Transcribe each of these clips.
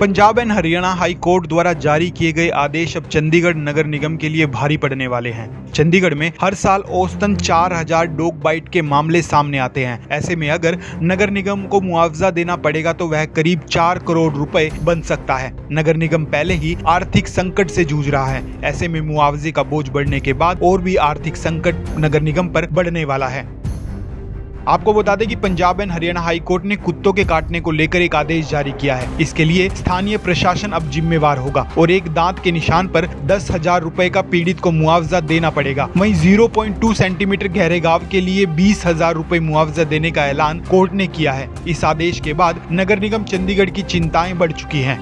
Punjab and Haryana high court द्वारा जारी किए गए आदेश अब चंडीगढ़ नगर निगम के लिए भारी पड़ने वाले हैं। चंडीगढ़ में हर साल औसतन 4000 डॉग बाइट के मामले सामने आते हैं। ऐसे में अगर नगर निगम को मुआवजा देना पड़ेगा तो वह करीब चार करोड़ रुपए बन सकता है। नगर निगम पहले ही आर्थिक संकट से जूझ रहा है। ऐसे में मुआवजे का बोझ बढ़ने के बाद और भी आर्थिक संकट नगर निगम पर बढ़ने वाला है। आपको बता दें कि Punjab and Haryana high court ने कुत्तों के काटने को लेकर एक आदेश जारी किया है। इसके लिए स्थानीय प्रशासन अब जिम्मेवार होगा और एक दांत के निशान पर दस हज़ार रूपए का पीड़ित को मुआवजा देना पड़ेगा। वहीं 0.2 सेंटीमीटर गहरे गाँव के लिए बीस हज़ार रूपए मुआवजा देने का ऐलान कोर्ट ने किया है। इस आदेश के बाद नगर निगम चंडीगढ़ की चिंताएँ बढ़ चुकी हैं।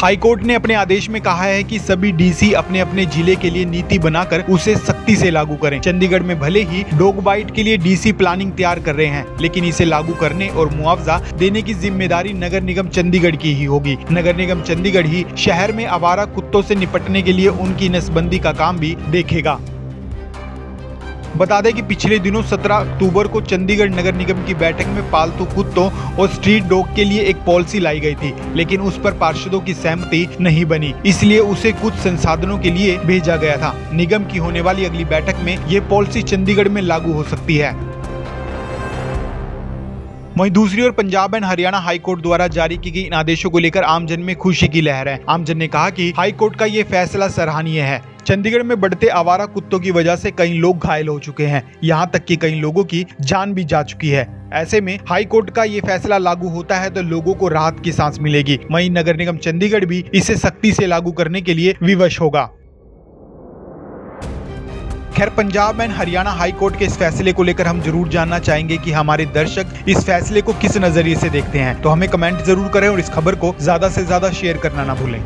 हाईकोर्ट ने अपने आदेश में कहा है कि सभी डीसी अपने अपने ज़िले के लिए नीति बनाकर उसे सख्ती से लागू करें। चंडीगढ़ में भले ही डॉग बाइट के लिए डीसी प्लानिंग तैयार कर रहे हैं, लेकिन इसे लागू करने और मुआवजा देने की ज़िम्मेदारी नगर निगम चंडीगढ़ की ही होगी। नगर निगम चंडीगढ़ ही शहर में आवारा कुत्तों से निपटने के लिए उनकी नसबंदी का काम भी देखेगा। बता दें कि पिछले दिनों 17 अक्टूबर को चंडीगढ़ नगर निगम की बैठक में पालतू कुत्तों और स्ट्रीट डॉग के लिए एक पॉलिसी लाई गई थी, लेकिन उस पर पार्षदों की सहमति नहीं बनी। इसलिए उसे कुछ संसाधनों के लिए भेजा गया था। निगम की होने वाली अगली बैठक में ये पॉलिसी चंडीगढ़ में लागू हो सकती है। वहीं दूसरी ओर Punjab and Haryana high court द्वारा जारी की गई इन आदेशों को लेकर आमजन में खुशी की लहर है। आमजन ने कहा कि हाई कोर्ट का ये फैसला सराहनीय है। चंडीगढ़ में बढ़ते आवारा कुत्तों की वजह से कई लोग घायल हो चुके हैं। यहाँ तक कि कई लोगों की जान भी जा चुकी है। ऐसे में हाई कोर्ट का ये फैसला लागू होता है तो लोगों को राहत की सांस मिलेगी। वही नगर निगम चंडीगढ़ भी इसे सख्ती से लागू करने के लिए विवश होगा। खैर, Punjab and Haryana high court के इस फैसले को लेकर हम ज़रूर जानना चाहेंगे कि हमारे दर्शक इस फैसले को किस नज़रिए से देखते हैं। तो हमें कमेंट ज़रूर करें और इस खबर को ज़्यादा से ज़्यादा शेयर करना ना भूलें।